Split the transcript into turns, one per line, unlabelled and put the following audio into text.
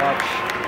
watch.